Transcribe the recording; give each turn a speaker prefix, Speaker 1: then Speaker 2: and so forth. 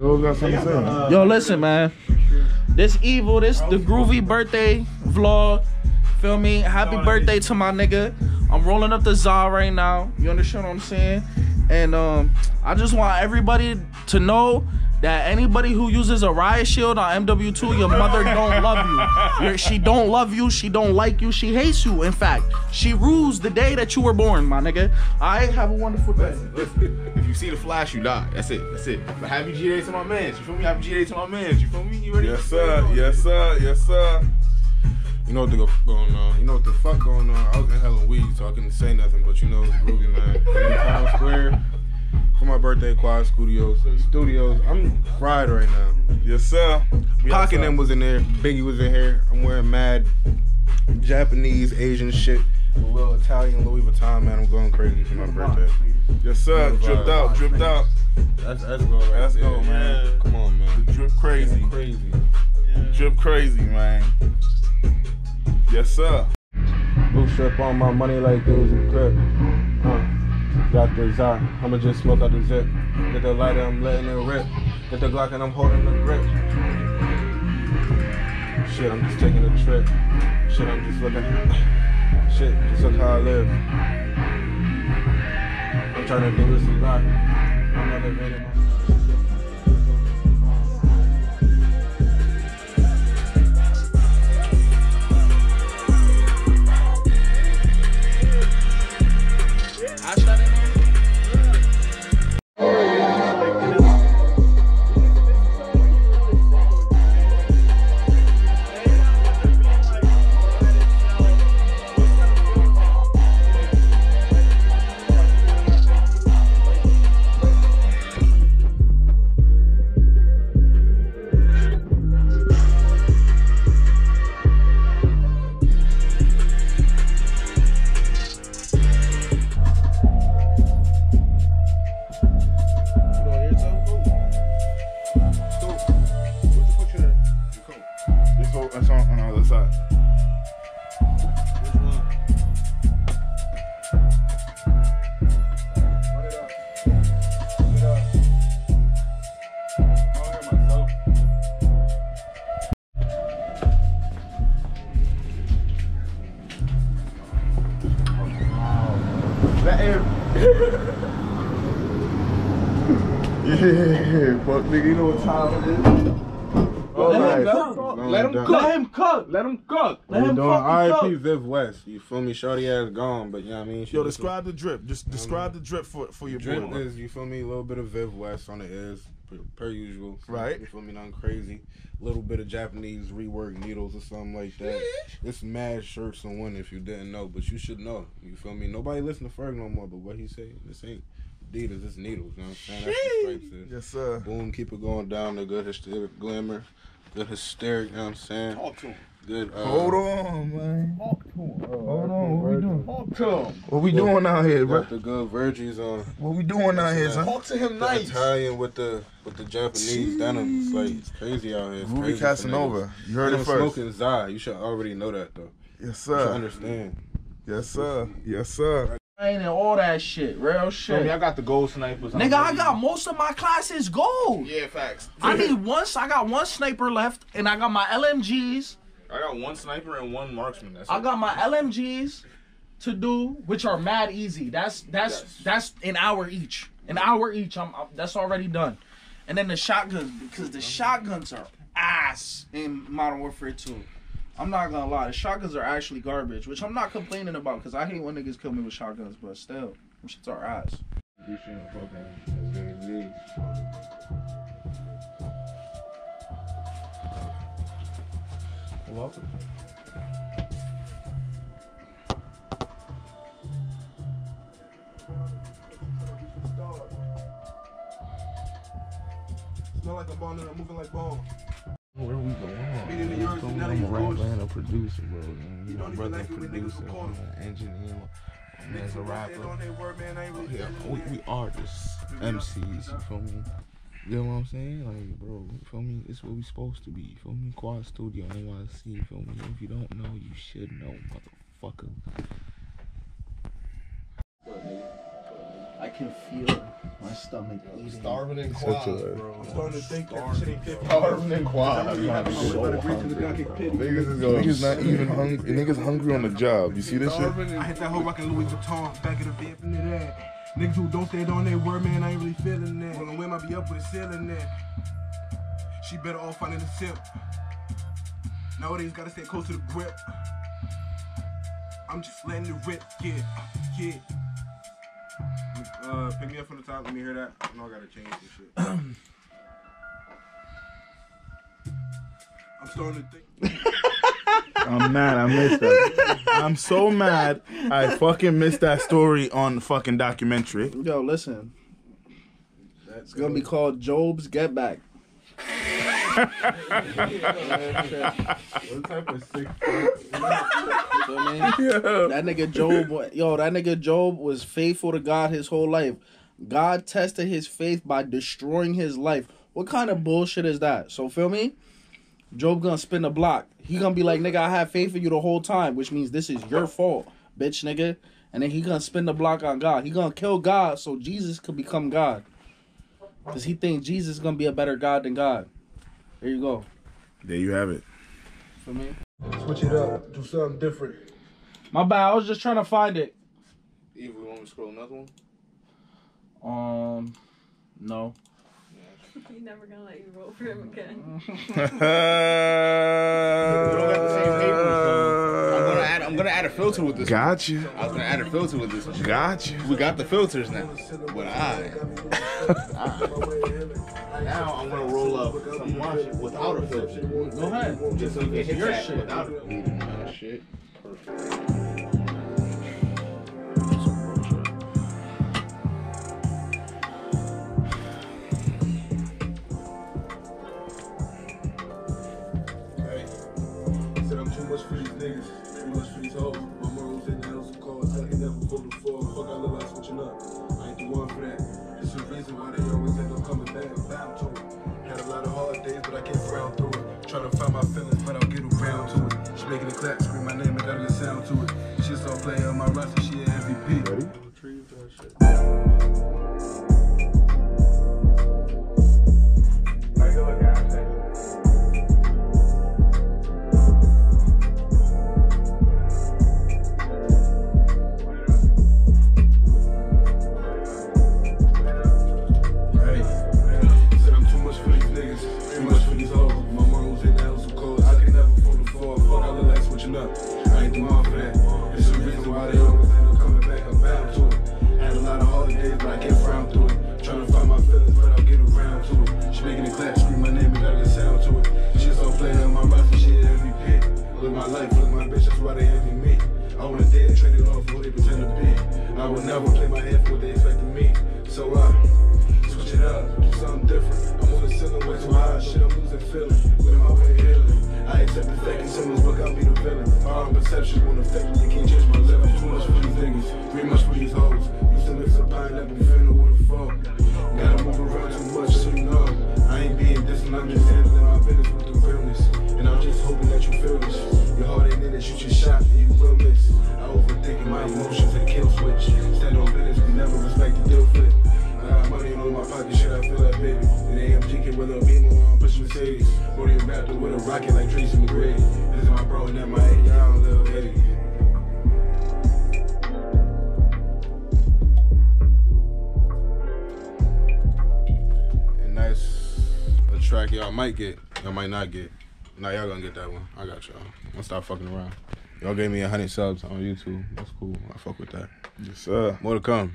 Speaker 1: Yo,
Speaker 2: listen, man. This evil, this the groovy birthday vlog. Feel me? Happy birthday to my nigga. I'm rolling up the za right now. You understand what I'm saying? And um, I just want everybody to know that anybody who uses a riot shield on MW2, your mother don't love you. Your- she don't love you. She don't like you. She hates you. In fact, she rules the day that you were born, my nigga. I have a wonderful day.
Speaker 3: Listen, if you see the flash, you die. That's it. That's it. But happy G Day to my mans. You feel me? Happy G Day to my mans. You feel me? You ready?
Speaker 1: Yes, sir. Yes, sir. Yes, sir. You know what the go- going on? You know what the fuck going on? I was inhaling weed, so I couldn't say nothing. But you know it's groovy, man. I'm Times Square for my birthday. Quad Studios. Studios. I'm fried right now. Yes, sir. Pac and them was in there. Biggie was in here. I'm wearing mad Japanese, Asian shit. A little Italian Louis Vuitton, man. I'm going crazy for my birthday. Yes, sir.
Speaker 4: Dripped
Speaker 1: Dripped
Speaker 4: out,
Speaker 1: out, dripped out.
Speaker 4: That's that's go right
Speaker 1: Let's
Speaker 4: there.
Speaker 1: go, man. Come on, man.
Speaker 4: Drip crazy.
Speaker 1: Crazy.
Speaker 4: Drip crazy, man.
Speaker 1: Yes, sir.
Speaker 4: Blue strip on my money like it was a crib. Huh. Got the I'ma just smoke out the zip. Get the lighter, I'm letting it rip. Get the Glock and I'm holding the grip. Shit, I'm just taking a trip. Shit, I'm just looking. Shit, just look how I live. I'm trying to do this a lot. I'm elevating my.
Speaker 1: This whole, that's on, on the other side.
Speaker 4: That air.
Speaker 1: Yeah, fuck nigga, you know what time it is?
Speaker 2: Let him
Speaker 1: Alright.
Speaker 2: Cook.
Speaker 1: No,
Speaker 2: Let him
Speaker 1: done.
Speaker 2: cook. Let him cook. Let him cook. Let
Speaker 4: We
Speaker 2: him
Speaker 4: doing RIP. Viv West. You feel me? Shorty ass gone, but you know what I mean? She
Speaker 1: Yo,
Speaker 4: was-
Speaker 1: describe the drip. Just describe the drip for for your
Speaker 4: Drip
Speaker 1: boy. man.
Speaker 4: is, you feel me, a little bit of Viv West on the ears, per, per usual.
Speaker 1: Right.
Speaker 4: You feel me, nothing crazy. A little bit of Japanese rework needles or something like that. It's mad shirts on one if you didn't know, but you should know. You feel me? Nobody listen to Ferg no more, but what he say, this ain't Adidas, it's needles. You know what I'm saying? That's what stripes is.
Speaker 1: Yes, sir.
Speaker 4: Boom, keep it going down. The good hysteric glamour, good hysteric. You know what I'm saying?
Speaker 3: Talk to him.
Speaker 4: Good. Uh,
Speaker 1: Hold on, man.
Speaker 3: Talk to him.
Speaker 1: Hold on. What we doing?
Speaker 3: Talk to him.
Speaker 1: What we doing out here, bro?
Speaker 4: Got the good Virgies on.
Speaker 1: What we doing out here, son?
Speaker 3: Talk to him
Speaker 4: The
Speaker 3: nice.
Speaker 4: Italian with the with the Japanese denim. It's like it's crazy out here. It's Groovy
Speaker 1: Casanova.
Speaker 4: niggas.
Speaker 1: You heard
Speaker 4: I'm
Speaker 1: it first.
Speaker 4: smoking Zai. You should already know that though.
Speaker 1: Yes,
Speaker 4: You should
Speaker 1: sir.
Speaker 4: understand.
Speaker 1: Yes, sir. Yes, sir.
Speaker 2: And all that shit. Real
Speaker 3: Feel
Speaker 2: shit.
Speaker 3: me? I got the gold snipers.
Speaker 2: Nigga, I got most of my classes gold.
Speaker 3: Yeah, facts.
Speaker 2: I need one. I got one sniper left, and I got my LMGs.
Speaker 3: I got one sniper and one marksman. That's
Speaker 2: I
Speaker 3: it.
Speaker 2: got my LMGs to do, which are mad easy. That's that's
Speaker 3: Yes.
Speaker 2: that's an hour each. An hour each. I'm, I'm that's already done. And then the shotguns because the shotguns are ass in Modern Warfare 2. I'm not gonna lie, the shotguns are actually garbage, which I'm not complaining about because I hate when niggas kill me with shotguns, but still, them shits are ass.
Speaker 4: Welcome.
Speaker 1: Smell like a bone and I'm moving like bone. None of
Speaker 4: a
Speaker 1: you
Speaker 4: rapper
Speaker 1: bullshit.
Speaker 4: and a producer, bro. man.
Speaker 1: You
Speaker 4: My
Speaker 1: don't even like it when niggas
Speaker 4: producer,
Speaker 1: record 'em.
Speaker 4: I'm an engineer, I'm as a rapper.
Speaker 1: Word, man, I ain't really
Speaker 4: Yeah, we, we artists, MCs, you feel me? You know what I'm saying? Like, bro, you feel me? It's what we supposed to be, you feel me? Quad Studio, NYC, you feel me? If you don't know, you should know, motherfucker.
Speaker 2: Can feel my stomach eating.
Speaker 3: Starving in
Speaker 5: Such
Speaker 3: uh,
Speaker 5: quads,
Speaker 3: bro.
Speaker 4: I'm starting to think that shit ain't fit for
Speaker 3: Starving in quads.
Speaker 4: I'm
Speaker 2: so
Speaker 4: about to agree to the
Speaker 2: hungry.
Speaker 4: Gothic.
Speaker 3: Niggas is going
Speaker 5: Niggas not even hungry. Niggas hungry on the job. You see this shit?
Speaker 4: I hit that whole rockin' Louis Vuitton, back of the VIP into that. Niggas who don't stand on their word, man, I ain't really feeling that. When I win, I be up with a ceiling that. She better off finding a simp. Nowadays, gotta stay close to the grip. I'm just letting it rip, yeah, yeah. Uh, pick me up from the top. Let me hear that. I know I gotta change this shit. I'm starting to think.
Speaker 5: I'm mad. I missed that. I'm so mad. I fucking missed that story on the fucking documentary.
Speaker 2: Yo, listen. It's gonna be called Job's Get Back.
Speaker 4: What type of
Speaker 2: That nigga Job, yo, that nigga Job was faithful to God his whole life. God tested his faith by destroying his life. What kind of bullshit is that? So feel me? Job gonna spin the block. He gonna be like, nigga, I had faith in you the whole time, which means this is your fault, bitch, nigga. And then he gonna spin the block on God. He gonna kill God so Jesus could become God. Cause he think Jesus gonna be a better God than God. There you go.
Speaker 5: There you have it.
Speaker 2: For me?
Speaker 4: Switch it up. Do something different.
Speaker 2: My bad. I was just trying to find it.
Speaker 3: Eve, we want me to scroll another one?
Speaker 2: Um, no.
Speaker 6: He's never gonna let you roll for him again.
Speaker 3: I'm gonna add. I'm gonna add a filter with this. one.
Speaker 5: Got you.
Speaker 3: I was gonna add a filter with this. one.
Speaker 5: Got you.
Speaker 3: We got the filters now. But I. Now I'm gonna roll up some Martian without a filter.
Speaker 2: Go ahead.
Speaker 3: Just so you can hit
Speaker 2: Your shit.
Speaker 3: without it. Mm, shit. Perfect.
Speaker 4: Too much for these hoes. My morals in the house of calls, I can never fold the floor. Fuck, I look like switching up. I ain't the one for that. It's the reason why they always end up coming back. I'm bound to it. Had a lot of hard days, but I can't frown through it. Trying to find my feelings, but I'll get around to it. She making it clap, scream my name, and a good sound to it. She just all playing on my roster, she an MVP. Look my life, look my bitch, that's why they envy me. I wanna dare trade it off for what they pretend to be. I would never play my hand for what they expect of me. So I do something different. I'm on the ceiling way too high, shit, I'm losing feeling. With my way healing. I accept the fact and symbols, but I'll be the villain.
Speaker 1: Track y'all might get, y'all might not get. Nah, y'all gonna get that one. I got y'all. I'm gonna stop fucking around. Y'all gave me a hundred subs on YouTube. That's cool. I fuck with that.
Speaker 5: Yes, sir.
Speaker 1: More to come.